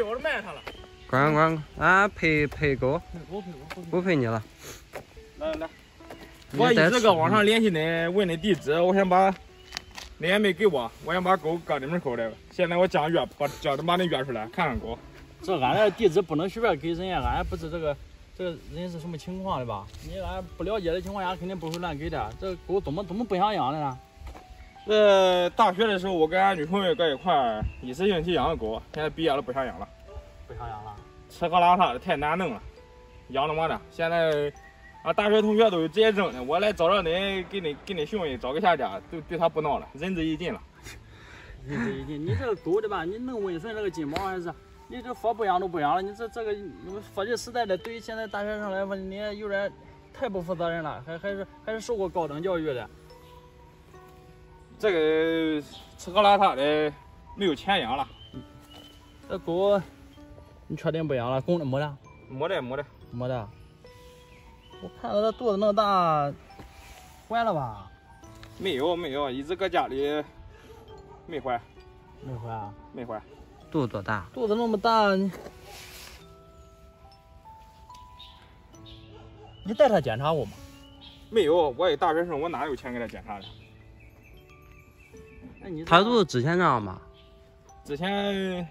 赔，我都卖他了。乖乖，俺赔赔狗，我赔我不赔你了。来来，我一直搁网上联系恁，问恁地址，我想把，恁也没给我，我想把狗搁你门口的。现在我将约，把叫他把恁约出来看看狗。这俺这地址不能随便给人家，俺也不知这个这个人是什么情况的吧？你俺不了解的情况下，肯定不会乱给的。这狗怎么怎么不想养的呢？这大学的时候，我跟俺女朋友搁一块儿，一次性去养个狗，现在毕业了不想养了，不想养了，吃喝拉撒的太难弄了，养着么的。现在啊，大学同学都有直接扔的，我来找着你，给你给你兄弟找个下家，都对他不闹了，仁至义尽了。仁至义尽，你这个狗的吧？你弄温顺这个金毛还是？你这说不养都不养了，你这这个科技时代的，对于现在大学生来说，你有点太不负责任了，还还是还是受过高等教育的。这个吃喝拉撒的没有钱养了，这狗你确定不养了？公的母的？母的母的母的。我看到它肚子那么大，坏了吧？没有没有，一直搁家里没坏。没坏啊？没坏。肚子多大？肚子那么大，你你带它检查过吗？没有，我一大学生，我哪有钱给它检查的？那你他肚子之前这样吗？之前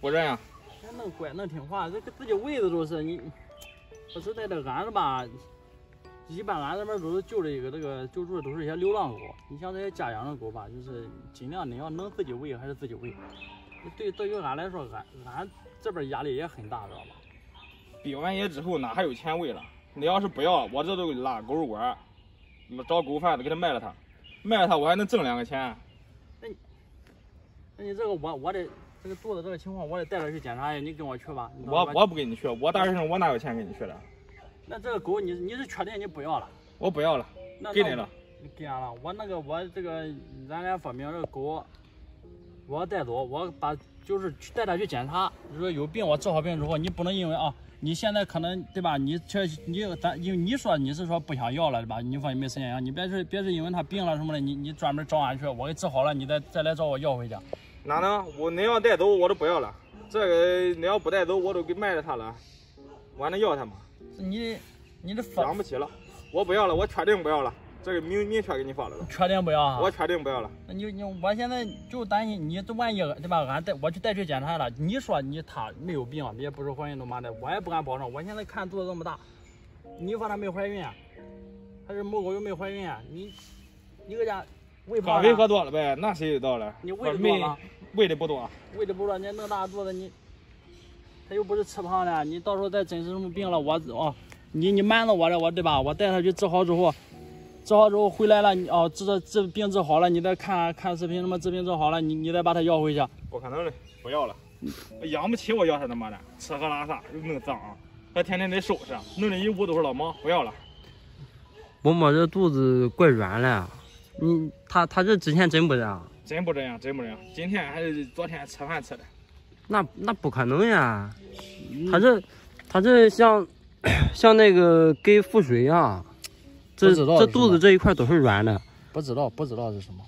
不这样。那能乖，能听话，这个自己喂的都是你。说实在这，俺这吧，一般俺这边都是救的一个这个救助的都是一些流浪狗。你像这些家养的狗吧，就是尽量你要能自己喂还是自己喂。对，对于俺来说，俺俺这边压力也很大，知道吧？毕完业之后哪还有钱喂了？你要是不要，我这都拉狗肉馆，找狗贩子给他卖了它，卖了它我还能挣两个钱。那你，那你这个我我得这个肚子这个情况，我得带着去检查呀。你跟我去吧。我我不跟你去，我大学生我哪有钱跟你去的？那这个狗你你是确定你不要了？我不要了，给你了。你给俺了，我那个我这个咱俩说明这个狗。我要带走，我把就是带他去检查，如说有病，我治好病之后，你不能因为啊，你现在可能对吧？你确你咱因为你说你是说不想要了对吧？你说你没时间养，你别是别是因为他病了什么的，你你专门找俺去，我给治好了，你再再来找我要回去。哪能？我你要带走我都不要了，这个你要不带走我都给卖了他了，我还能要他吗？你你这养不起了，我不要了，我确定不要了。这个明明确给你发了，确定不要啊？我确定不要了。那你你我现在就担心你这万一对吧？俺带我去带去检查了，你说你他没有病，也不是怀孕都妈的，我也不敢保证。我现在看肚子这么大，你说他没怀孕，还是母狗又没怀孕？你你搁家喂咖啡喝多了呗？那谁知道了？你喂的多吗？喂的不多，喂的不多。你那么大肚子，你他又不是吃胖的，你到时候再真是什么病了，我哦，你你瞒着我了，我对吧？我带他去治好之后。治好之后回来了，你哦治治病治好了，你再看看视频，什么治病治好了，你你再把它要回去。不可能的，不要了，养不起，我要它他妈的，吃喝拉撒又弄脏，还天天得收拾，弄得一屋都是老猫，不要了。我摸这肚子怪软了，你他他这之前真不这样？真不这样，真不这样，今天还是昨天吃饭吃的。那那不可能呀，他这他这像 像那个给腹水啊。这这肚子这一块都是软的，不知道不知道是什么。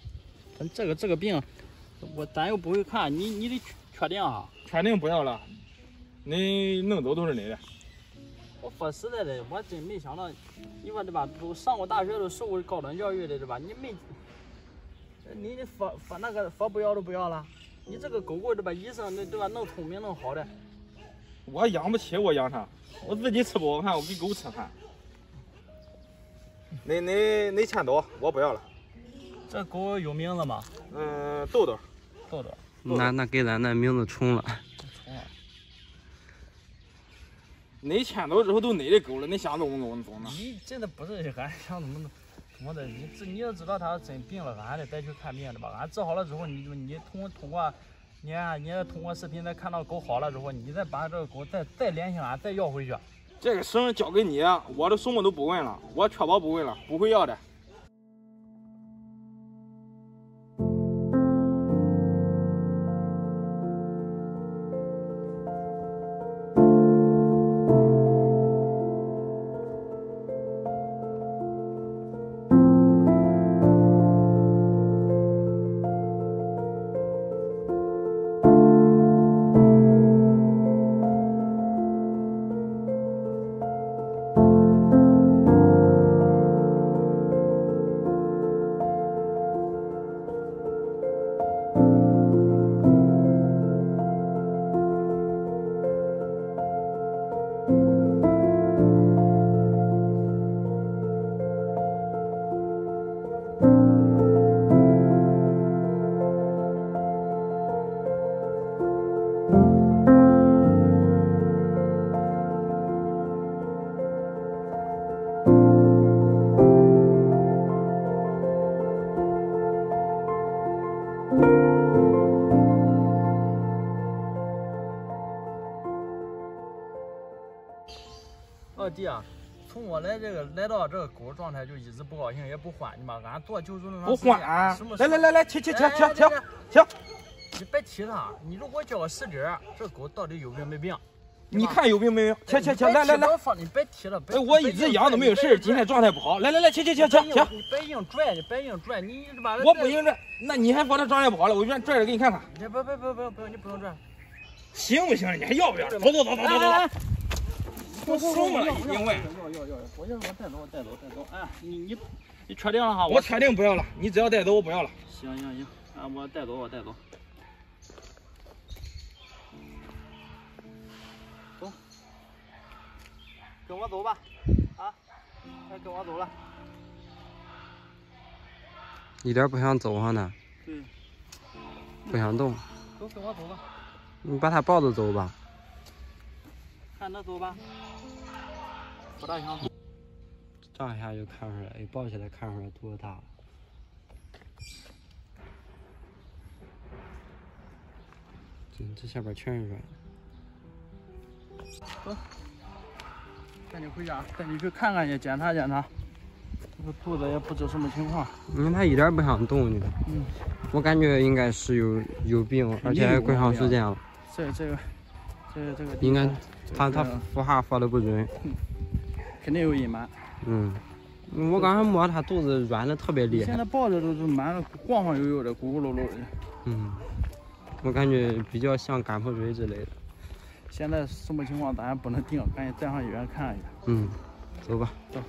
咱这个这个病，我咱又不会看，你你得确定啊，确定不要了，你弄走都是你的。我说实在的，我真没想到，你说对吧？都上过大学，都受过高等教育的对吧？你没，你你说说那个说不要都不要了，你这个狗狗对吧？医生对对吧？弄聪明弄好的，我养不起，我养它，我自己吃不饱饭，我给狗吃饭。你你你钱多，我不要了。这狗有名字吗？嗯，豆豆，豆豆。那那给咱那名字重了。重了。恁牵走之后都你的狗了，你想怎么怎么走呢？你真的不是俺想怎么怎么的？你这你要知道它真病了，俺还得带去看病的吧？俺治好了之后，你就你通通过，你看你通过视频再看到狗好了之后，你再把这个狗再再联系俺，再要回去。这个绳交给你，我都什么都不问了，我确保不问了，不会要的。二弟啊，从我来这个来到这个狗状态就一直不高兴，也不欢，你妈俺做救助那么不欢来来来来，停停停哎停停停！你别提它，你如果教个实底儿，这狗到底有病没病？你看有病没有？停停停，来来来来，，你别提了，别哎，我一直养都没有事儿，今天状态不好。来来来，停停停停停！你别硬拽，你别硬拽，你你把我不硬拽，那你还说他状态不好了？我愿拽着给你看看，你别别别别别，你不用拽。行不行？你还要不要？走走走走走走哎走！我怂了，已经喂。要要要要，我就我带走我带走带走。哎，你你你确定了哈？我确定不要了，你只要带走，我不要了。行行行，啊，我带走我带走。走，跟我走吧，啊，快跟我走了。一点不想走上呢，对，不想动。走，跟我走吧，你把他抱着走吧。看着走吧。不大想走。这样一下就看出来，一抱起来看出来多大了。这这下边全是软。带你回家，带你去看看去，检查检查。这个肚子也不知什么情况。你看它一点不想动你。嗯。我感觉应该是有有病，而且还怪长时间了。这这个，这个这个应该，它它这个孵化孵的不准。肯定有隐瞒。嗯。我刚才摸他肚子软的特别厉害。现在抱着都是满了晃晃悠悠的，鼓鼓噜噜的。嗯。我感觉比较像肝腹水之类的。现在什么情况咱也不能定，赶紧带上医院看一下。嗯，走吧。走。